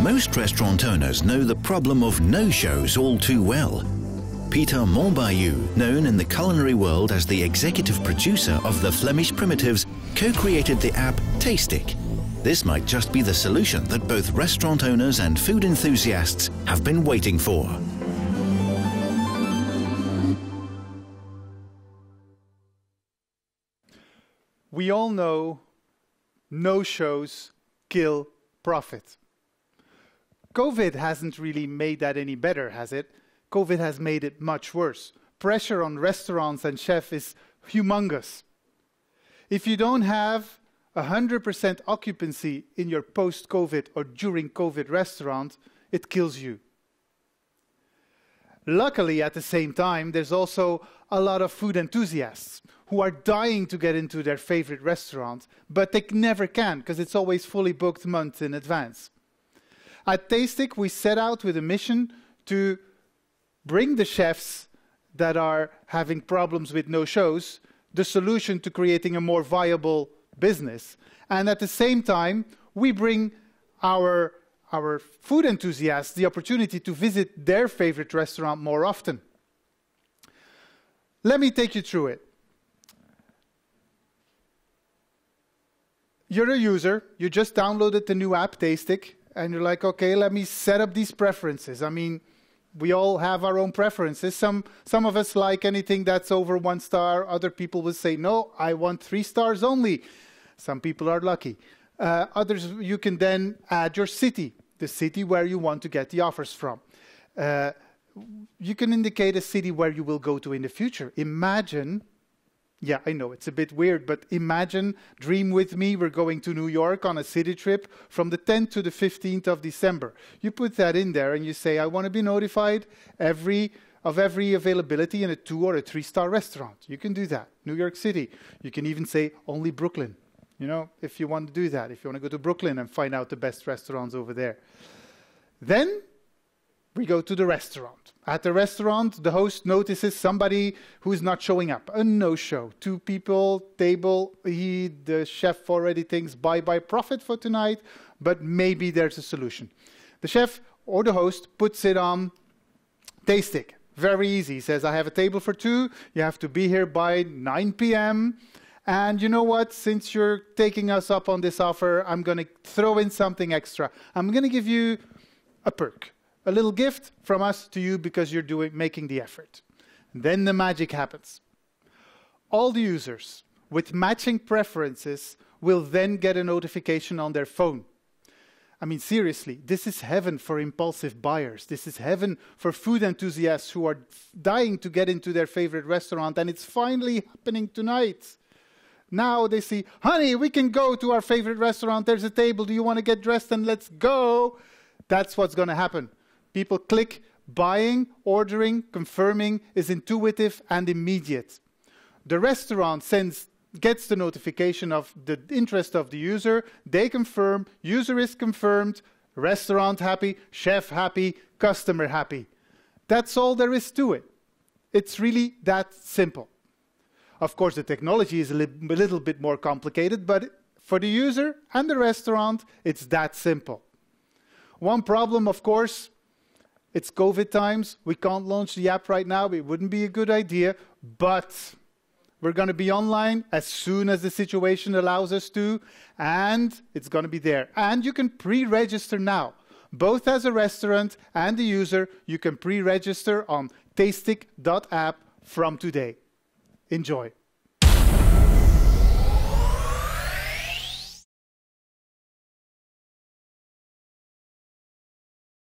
Most restaurant owners know the problem of no-shows all too well. Peter Montbayou, known in the culinary world as the executive producer of the Flemish Primitives, co-created the app Tastic. This might just be the solution that both restaurant owners and food enthusiasts have been waiting for. We all know no shows kill profit. COVID hasn't really made that any better, has it? COVID has made it much worse. Pressure on restaurants and chefs is humongous. If you don't have 100% occupancy in your post COVID or during COVID restaurant, it kills you. Luckily, at the same time, there's also a lot of food enthusiasts who are dying to get into their favorite restaurant, but they never can because it's always fully booked months in advance. At Tastic, we set out with a mission to bring the chefs that are having problems with no shows the solution to creating a more viable business. And at the same time, we bring our, our food enthusiasts the opportunity to visit their favorite restaurant more often. Let me take you through it. You're a user, you just downloaded the new app, Tastic, and you're like, okay, let me set up these preferences. I mean, we all have our own preferences. Some, some of us like anything that's over one star. Other people will say, no, I want three stars only. Some people are lucky. Uh, others, you can then add your city, the city where you want to get the offers from. Uh, you can indicate a city where you will go to in the future. Imagine yeah, I know it's a bit weird, but imagine, dream with me, we're going to New York on a city trip from the 10th to the 15th of December. You put that in there and you say, I want to be notified every of every availability in a two or a three star restaurant. You can do that. New York City. You can even say only Brooklyn. You know, if you want to do that, if you want to go to Brooklyn and find out the best restaurants over there. Then we go to the restaurant. At the restaurant, the host notices somebody who's not showing up. A no-show. Two people, table. He, the chef, already thinks bye-bye profit for tonight, but maybe there's a solution. The chef or the host puts it on Tastic. Very easy. He says, I have a table for two. You have to be here by 9 p.m. And you know what? Since you're taking us up on this offer, I'm going to throw in something extra. I'm going to give you a perk a little gift from us to you because you're doing, making the effort. Then the magic happens. All the users with matching preferences will then get a notification on their phone. I mean, seriously, this is heaven for impulsive buyers. This is heaven for food enthusiasts who are dying to get into their favorite restaurant, and it's finally happening tonight. Now they see, honey, we can go to our favorite restaurant. There's a table. Do you want to get dressed and let's go? That's what's going to happen. People click buying, ordering, confirming is intuitive and immediate. The restaurant sends gets the notification of the interest of the user, they confirm, user is confirmed, restaurant happy, chef happy, customer happy. That's all there is to it. It's really that simple. Of course, the technology is a, li a little bit more complicated, but for the user and the restaurant, it's that simple. One problem, of course, it's COVID times. We can't launch the app right now. It wouldn't be a good idea, but we're going to be online as soon as the situation allows us to, and it's going to be there. And you can pre-register now. Both as a restaurant and the user, you can pre-register on tastic.app from today. Enjoy.